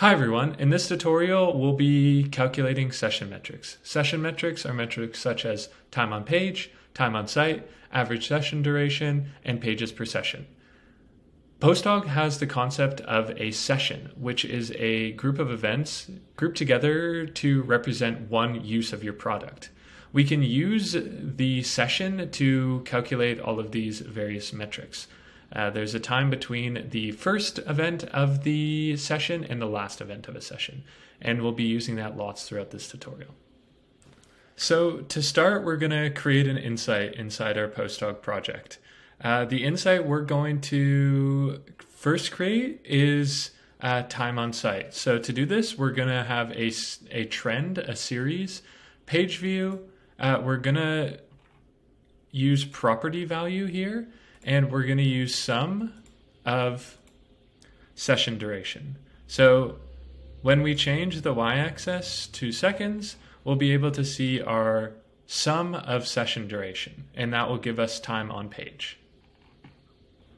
Hi everyone, in this tutorial we'll be calculating session metrics. Session metrics are metrics such as time on page, time on site, average session duration, and pages per session. Posthog has the concept of a session, which is a group of events grouped together to represent one use of your product. We can use the session to calculate all of these various metrics. Uh, there's a time between the first event of the session and the last event of a session, and we'll be using that lots throughout this tutorial. So to start, we're going to create an insight inside our Posthog project. Uh, the insight we're going to first create is uh, time on site. So to do this, we're going to have a, a trend, a series, page view. Uh, we're going to use property value here and we're going to use sum of session duration. So when we change the y-axis to seconds, we'll be able to see our sum of session duration, and that will give us time on page.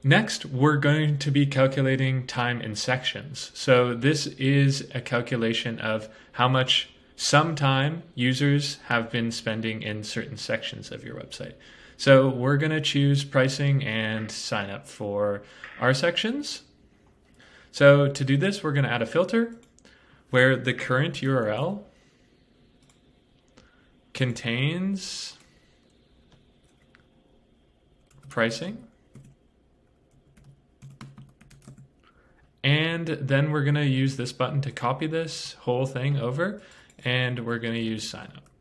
Next, we're going to be calculating time in sections. So this is a calculation of how much some time users have been spending in certain sections of your website. So we're going to choose pricing and sign up for our sections. So to do this, we're going to add a filter where the current URL contains pricing. And then we're going to use this button to copy this whole thing over, and we're going to use sign up.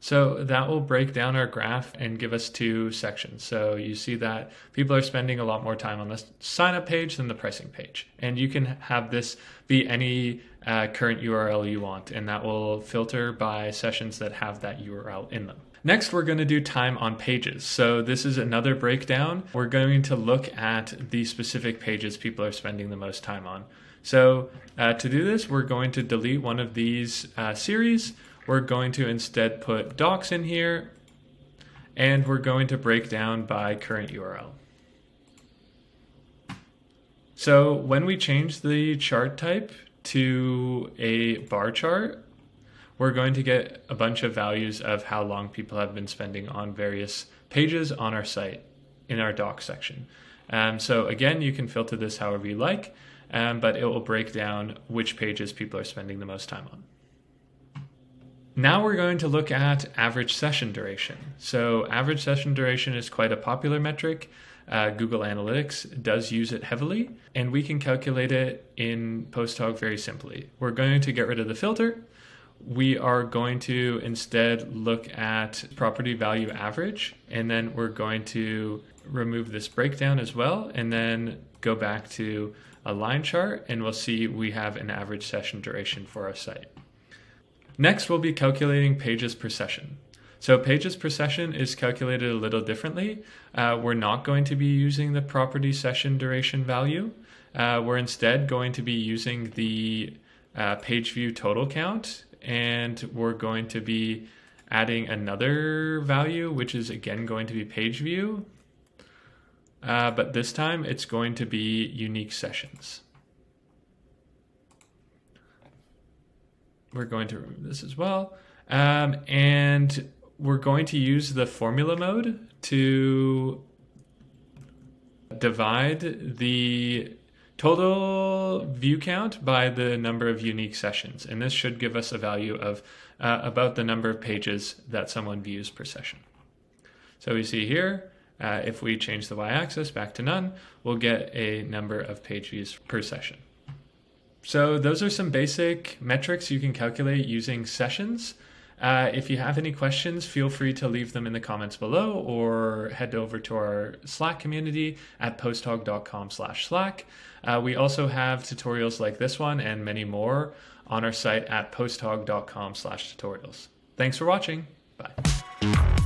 So that will break down our graph and give us two sections. So you see that people are spending a lot more time on the sign up page than the pricing page. And you can have this be any uh, current URL you want, and that will filter by sessions that have that URL in them. Next, we're going to do time on pages. So this is another breakdown. We're going to look at the specific pages people are spending the most time on. So uh, to do this, we're going to delete one of these uh, series. We're going to instead put docs in here and we're going to break down by current URL. So when we change the chart type to a bar chart, we're going to get a bunch of values of how long people have been spending on various pages on our site in our doc section. Um, so again, you can filter this however you like, um, but it will break down which pages people are spending the most time on. Now we're going to look at average session duration. So average session duration is quite a popular metric. Uh, Google Analytics does use it heavily, and we can calculate it in Posthog very simply. We're going to get rid of the filter. We are going to instead look at property value average, and then we're going to remove this breakdown as well, and then go back to a line chart, and we'll see we have an average session duration for our site. Next, we'll be calculating pages per session. So pages per session is calculated a little differently. Uh, we're not going to be using the property session duration value. Uh, we're instead going to be using the uh, page view total count, and we're going to be adding another value, which is again going to be page view. Uh, but this time it's going to be unique sessions. We're going to remove this as well. Um, and we're going to use the formula mode to divide the total view count by the number of unique sessions. And this should give us a value of uh, about the number of pages that someone views per session. So we see here, uh, if we change the y-axis back to none, we'll get a number of page views per session. So those are some basic metrics you can calculate using sessions. Uh, if you have any questions, feel free to leave them in the comments below or head over to our Slack community at posthog.com slash Slack. Uh, we also have tutorials like this one and many more on our site at posthog.com slash tutorials. Thanks for watching. Bye.